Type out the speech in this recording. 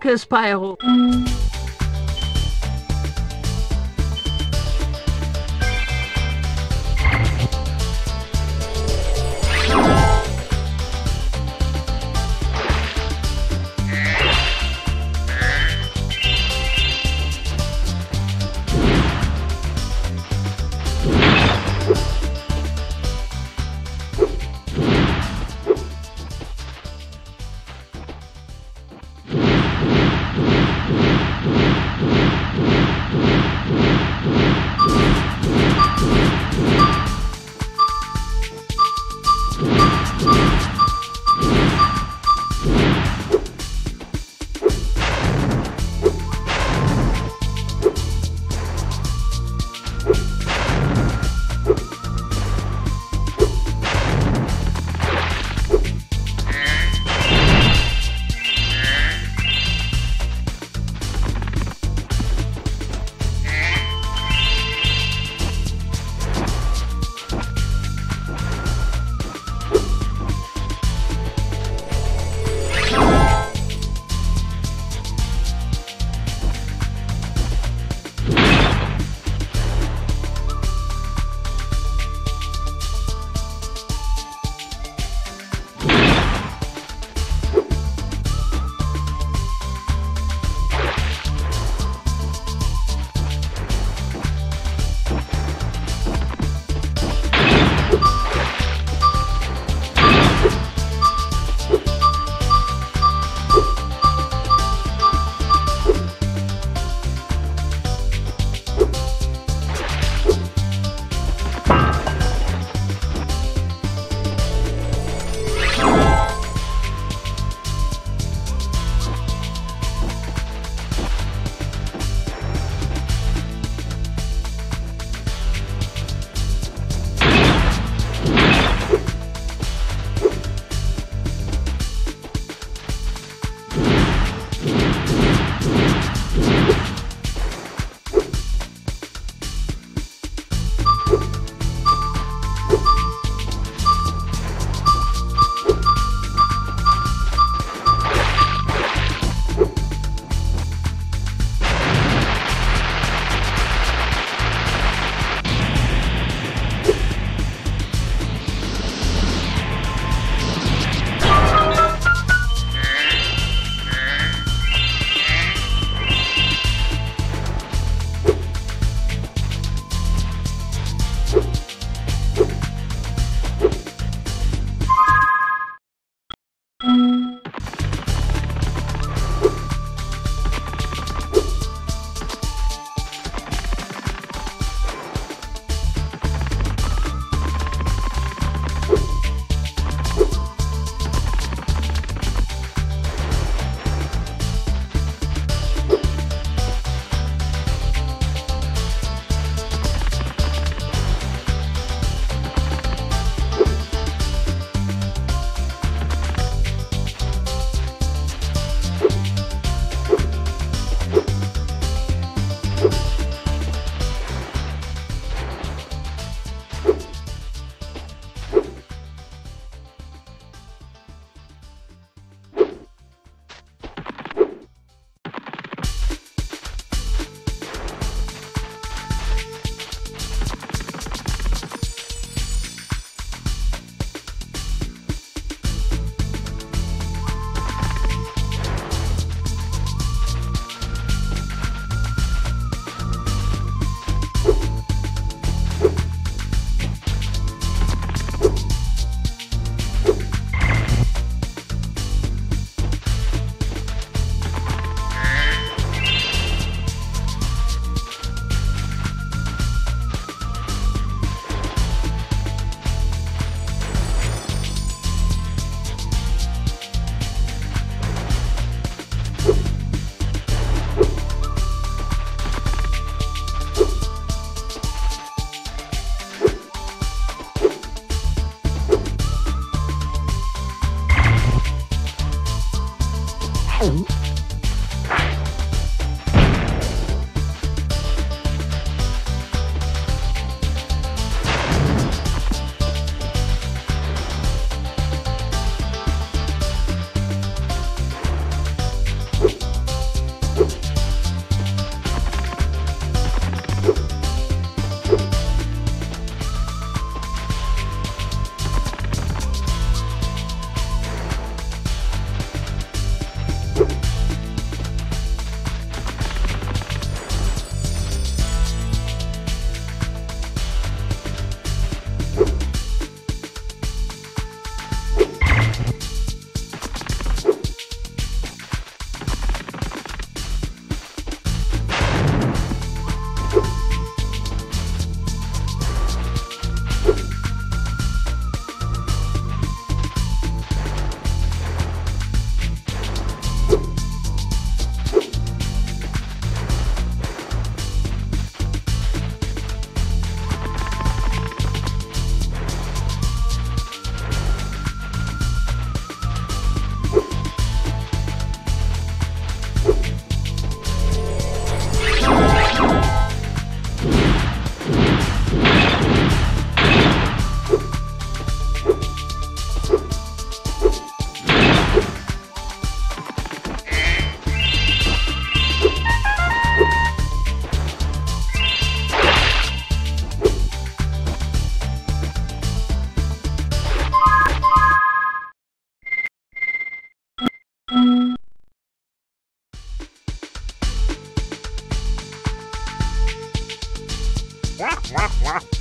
Danke, Spyro. wah, wah, wah.